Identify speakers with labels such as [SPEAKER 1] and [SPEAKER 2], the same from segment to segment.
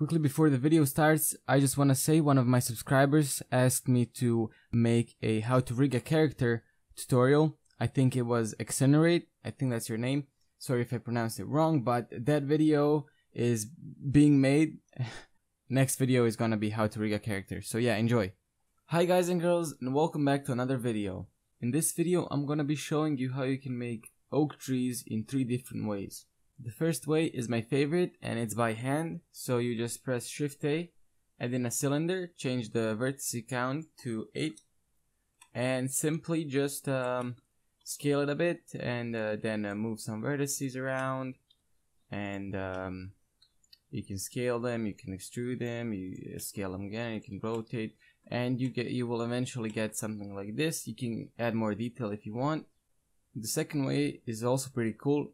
[SPEAKER 1] Quickly before the video starts, I just want to say one of my subscribers asked me to make a how to rig a character tutorial. I think it was Excenerate, I think that's your name. Sorry if I pronounced it wrong, but that video is being made. Next video is gonna be how to rig a character, so yeah, enjoy. Hi guys and girls, and welcome back to another video. In this video, I'm gonna be showing you how you can make oak trees in three different ways. The first way is my favorite and it's by hand. So you just press shift A, add in a cylinder, change the vertex count to 8 and simply just um, scale it a bit and uh, then uh, move some vertices around and um, you can scale them, you can extrude them, you scale them again, you can rotate and you get you will eventually get something like this. You can add more detail if you want. The second way is also pretty cool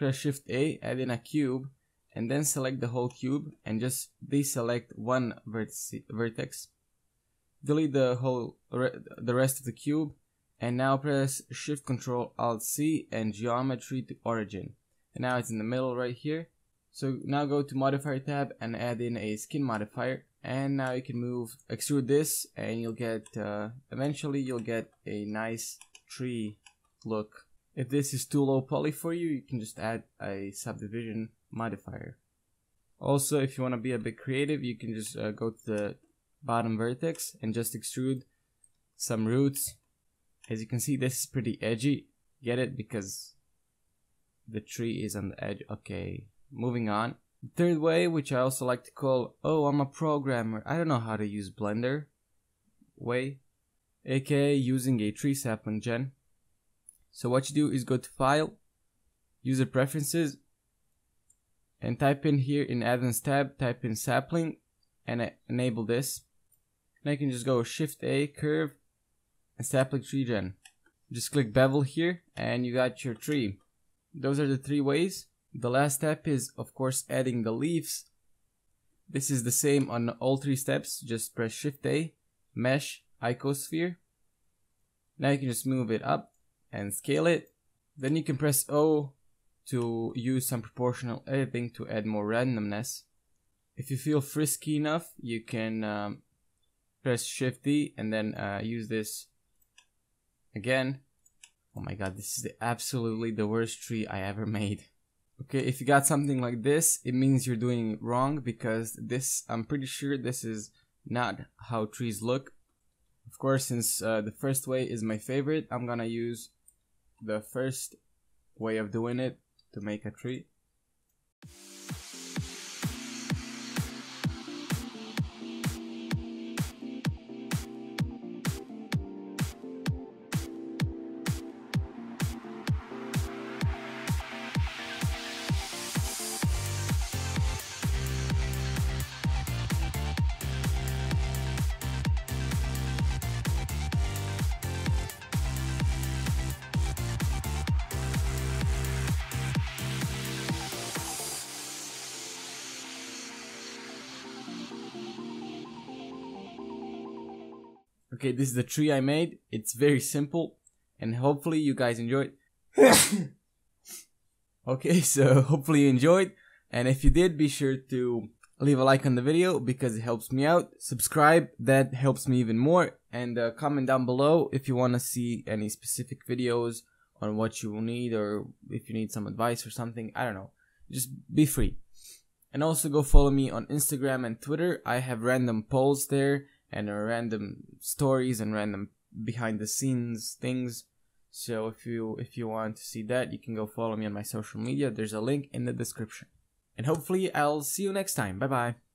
[SPEAKER 1] press shift A, add in a cube, and then select the whole cube and just deselect one vertex. Delete the whole the rest of the cube and now press shift control alt C and geometry to origin. And now it's in the middle right here. So now go to modifier tab and add in a skin modifier and now you can move extrude this and you'll get uh, eventually you'll get a nice tree look if this is too low poly for you, you can just add a subdivision modifier. Also, if you want to be a bit creative, you can just uh, go to the bottom vertex and just extrude some roots. As you can see, this is pretty edgy. Get it? Because the tree is on the edge. Okay, moving on. The third way, which I also like to call, oh, I'm a programmer. I don't know how to use Blender way, aka using a tree sapling gen. So what you do is go to File, User Preferences, and type in here in Add-ons tab, type in Sapling, and enable this. Now you can just go Shift A, Curve, and Sapling Tree Gen. Just click Bevel here, and you got your tree. Those are the three ways. The last step is, of course, adding the leaves. This is the same on all three steps. Just press Shift A, Mesh, Icosphere. Now you can just move it up and scale it. Then you can press O to use some proportional editing to add more randomness. If you feel frisky enough, you can um, press Shift D and then uh, use this again. Oh my god, this is the, absolutely the worst tree I ever made. Okay, if you got something like this, it means you're doing it wrong because this, I'm pretty sure this is not how trees look. Of course, since uh, the first way is my favorite, I'm gonna use the first way of doing it to make a tree Okay, this is the tree I made. It's very simple and hopefully you guys enjoyed. okay, so hopefully you enjoyed and if you did, be sure to leave a like on the video because it helps me out. Subscribe, that helps me even more and uh, comment down below if you want to see any specific videos on what you need or if you need some advice or something. I don't know. Just be free. And also go follow me on Instagram and Twitter. I have random polls there and uh, random stories and random behind the scenes things. So if you if you want to see that, you can go follow me on my social media. There's a link in the description. And hopefully I'll see you next time. Bye bye.